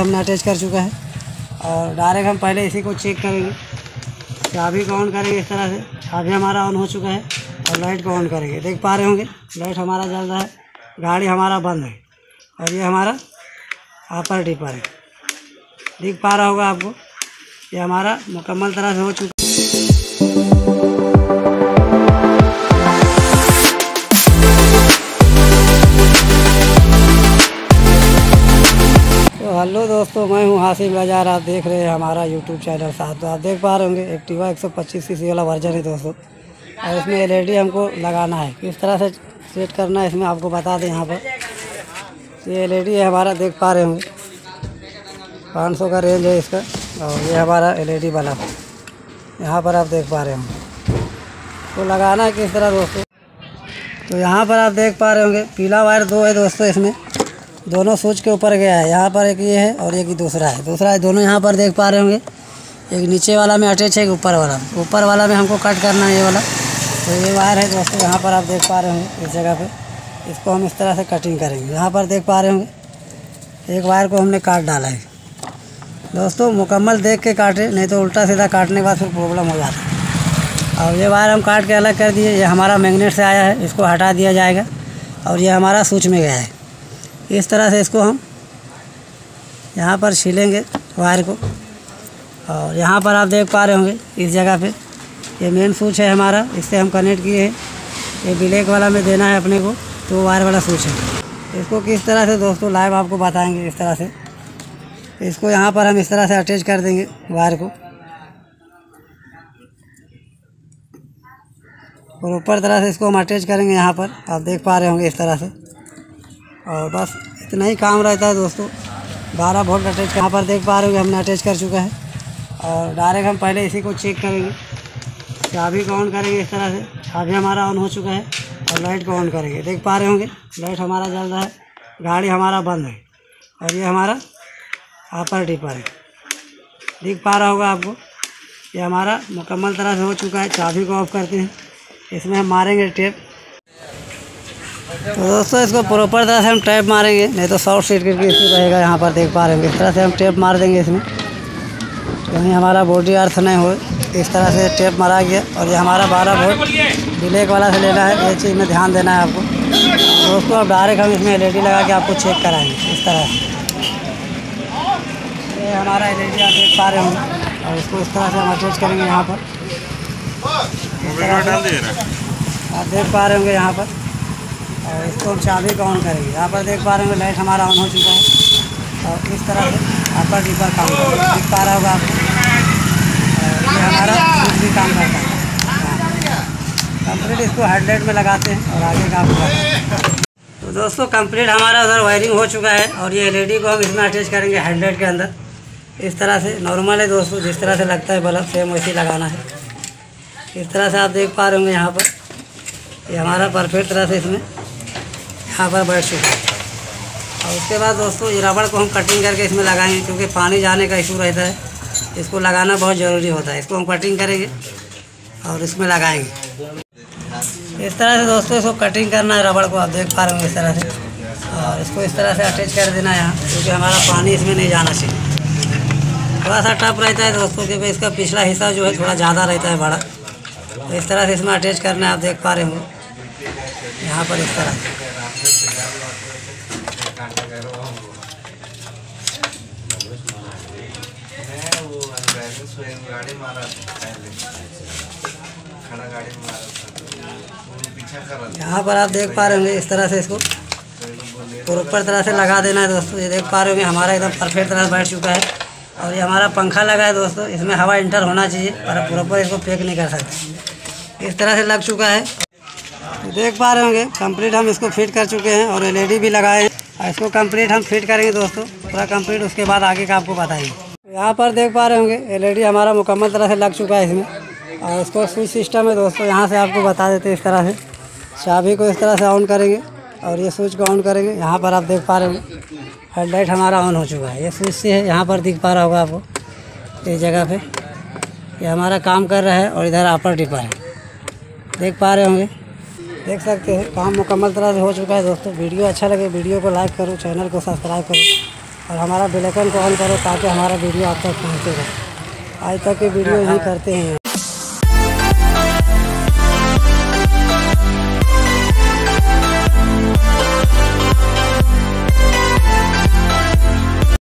हमने अटैच कर चुका है। और डायरेक्ट हम पहले इसी को चेक करेंगे। चाबी को ऑन करेंगे इस तरह से। चाबी हमारा ऑन हो चुका है और लाइट को ऑन करेंगे। देख पा रहे होंगे लाइट हमारा जल रहा है, गाड़ी हमारा बंद है। और ये हमारा अपर डिपर है। दिख पा रहा होगा आपको, ये हमारा मुकम्मल तरह से हो चुका तो हेलो दोस्तों, मैं हूँ हासिम बाज़ार आप देख रहे हैं हमारा यूट्यूब चैनल साथ। तो आप देख पा रहे होंगे एक्टिवा एक सौ पच्चीस सी वाला वर्जन है दोस्तों। और इसमें एलईडी हमको लगाना है। किस तरह से सेट करना है, इसमें आपको बता दें यहाँ पर। ये एलईडी है हमारा, देख पा रहे होंगे। पाँच सौ का रेंज है इसका, और ये हमारा एलईडी बल्ब यहाँ पर आप देख पा रहे होंगे। तो लगाना है किस तरह दोस्तों? तो यहाँ पर आप देख पा रहे होंगे, पीला वायर दो है दोस्तों इसमें। दोनों स्विच के ऊपर गया है। यहाँ पर एक ये है और एक दूसरा है। दूसरा है, दोनों यहाँ पर देख पा रहे होंगे। एक नीचे वाला में अटैच है, एक ऊपर वाला ऊपर वाला में हमको कट करना है ये वाला। तो ये वायर है दोस्तों, यहाँ पर आप देख पा रहे होंगे इस जगह पर इसको हम इस तरह से कटिंग करेंगे। यहाँ पर देख पा रहे होंगे, एक वायर को हमने काट डाला है। दोस्तों, मुकम्मल देख के काटे, नहीं तो उल्टा सीधा काटने के बाद फिर प्रॉब्लम हो जाता है। और ये वायर हम काट के अलग कर दिए। ये हमारा मैग्नेट से आया है, इसको हटा दिया जाएगा। और ये हमारा स्विच में गया है। इस तरह से इसको हम यहाँ पर छीलेंगे वायर को। और यहाँ पर आप देख पा रहे होंगे इस जगह पे। ये मेन स्विच है हमारा, इससे हम कनेक्ट किए हैं। ये ब्लैक वाला में देना है अपने को तो वायर वाला स्विच है। इसको किस तरह से दोस्तों लाइव आपको बताएँगे इस तरह से। इसको यहाँ पर हम इस तरह से अटैच कर देंगे वायर को। और ऊपर तरह से इसको हम अटैच करेंगे यहाँ पर, आप देख पा रहे होंगे इस तरह से। और बस इतना ही काम रहता है दोस्तों। बारह वोल्ट अटैच यहाँ पर देख पा रहे होंगे, हमने अटैच कर चुका है। और डायरेक्ट हम पहले इसी को चेक करेंगे। चाबी को ऑन करेंगे इस तरह से। चाबी हमारा ऑन हो चुका है और लाइट को ऑन करेंगे। देख पा रहे होंगे लाइट हमारा जल रहा है। गाड़ी हमारा बंद है। और ये हमारा अपर डिपर है। दिख पा रहा होगा आपको, ये हमारा मुकम्मल तरह से हो चुका है। चाबी को ऑफ़ करते हैं। इसमें हम मारेंगे टेप तो दोस्तों इसको प्रॉपर तरह से हम टैप मारेंगे नहीं तो शॉर्ट सर्किट की इशू रहेगा यहाँ पर देख पा रहे हैं इस तरह से हम टेप मार देंगे इसमें। कहीं हमारा बॉडी अर्थ नहीं हो इस तरह से टेप मारा गया। और ये हमारा बारह वोल्ट ब्लैक वाला से लेना है ये चीज़ में ध्यान देना है आपको। दोस्तों अब डायरेक्ट हम इसमें एलईडी लगा के आपको चेक कराएँगे इस तरह से। ये हमारा एलईडी आप देख पा रहे होंगे और इसको इस तरह से हम अटैच करेंगे यहाँ पर। आप देख पा रहे होंगे यहाँ पर। और इसको चाबी को ऑन करेंगे। यहाँ पर देख पा रहे होंगे लाइट हमारा ऑन हो चुका है। और इस तरह से अपर टीपर काम करेगा देख पा रहा होगा आपको हमारा स्विच भी काम करता है। कंप्लीट इसको हेडलाइट में लगाते हैं और आगे काम बताते हैं। तो दोस्तों कंप्लीट हमारा उधर वायरिंग हो चुका है और ये एलईडी को हम इसमें अटैच करेंगे हेडलाइट के अंदर। इस तरह से नॉर्मल है दोस्तों, जिस तरह से लगता है बल्ब सेम वैसे ही लगाना है। इस तरह से आप देख पा रहे होंगे यहाँ पर। ये हमारा परफेक्ट तरह से इसमें यहाँ पर बैठ चुका है। और उसके बाद दोस्तों, ये रबड़ को हम कटिंग करके इसमें लगाएँगे, क्योंकि पानी जाने का इशू रहता है। इसको लगाना बहुत ज़रूरी होता है। इसको हम कटिंग करेंगे और इसमें लगाएँगे। इस तरह से दोस्तों, इसको कटिंग करना है रबड़ को, आप देख पा रहे होंगे इस तरह से। और इसको इस तरह से अटैच कर देना है यहाँ, क्योंकि हमारा पानी इसमें नहीं जाना चाहिए। थोड़ा सा टफ रहता है दोस्तों, क्योंकि इसका पिछला हिस्सा जो है थोड़ा ज़्यादा रहता है, बड़ा। तो इस तरह से इसमें अटैच करना है, आप देख पा रहे होंगे। यहाँ पर इस तरह। यहाँ पर आप देख पा रहे होंगे इस तरह से इसको। प्रॉपर तरह से लगा देना है दोस्तों, ये देख पा रहे होंगे, हमारा एकदम परफेक्ट तरह से बैठ चुका है। और ये हमारा पंखा लगा है दोस्तों, इसमें हवा इंटर होना चाहिए पर प्रॉपर इसको पैक नहीं कर सकते। इस तरह से लग चुका है। देख पा रहे होंगे कंप्लीट हम इसको फिट कर चुके हैं और एलईडी भी लगाए हैं। इसको कंप्लीट हम फिट करेंगे दोस्तों, पूरा कंप्लीट उसके बाद आगे का आपको बताएँगे। यहाँ पर देख पा रहे होंगे एलईडी हमारा मुकम्मल तरह से लग चुका है इसमें। और इसको स्विच सिस्टम है दोस्तों, यहाँ से आपको बता देते हैं इस तरह से। चाबी को इस तरह से ऑन करेंगे और ये स्विच को ऑन करेंगे। यहाँ पर आप देख पा रहे होंगे हेडलाइट हमारा ऑन हो चुका है। ये स्विच से है, यहाँ पर दिख पा रहा होगा आपको, इस जगह पे। ये हमारा काम कर रहा है और इधर आपर टिपर है। देख पा रहे होंगे देख सकते हैं। काम मुकम्मल तरह से हो चुका है दोस्तों। वीडियो अच्छा लगे वीडियो को लाइक करो चैनल को सब्सक्राइब करो और हमारा बेलकन को ऑन करो ताकि हमारा वीडियो आप तक पहुँचेगा आज तक के वीडियो यही करते हैं।